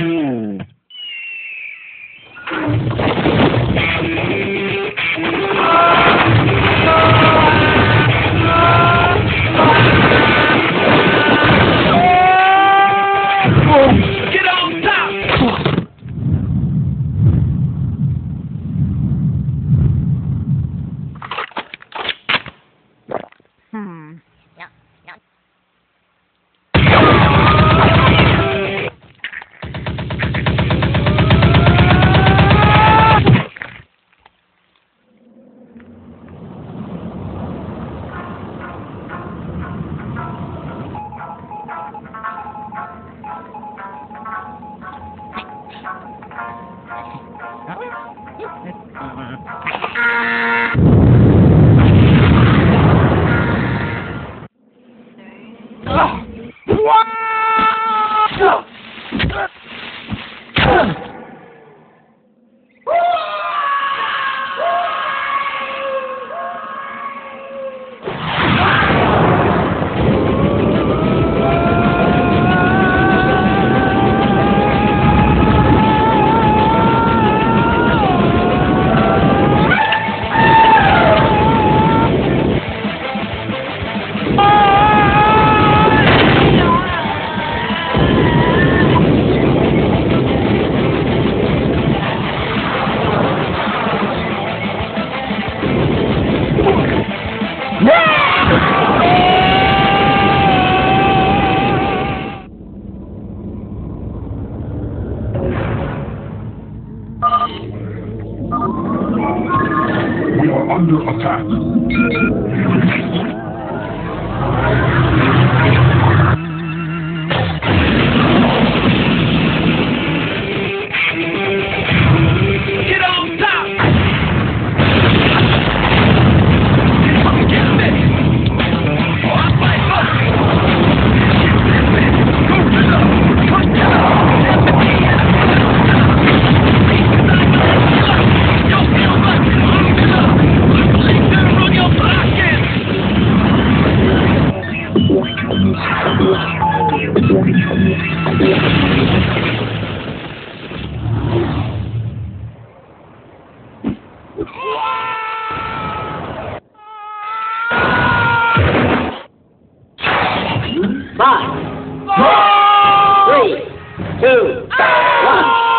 and hmm. Ah, ah, ah. under attack. Five, Five, three, two, one.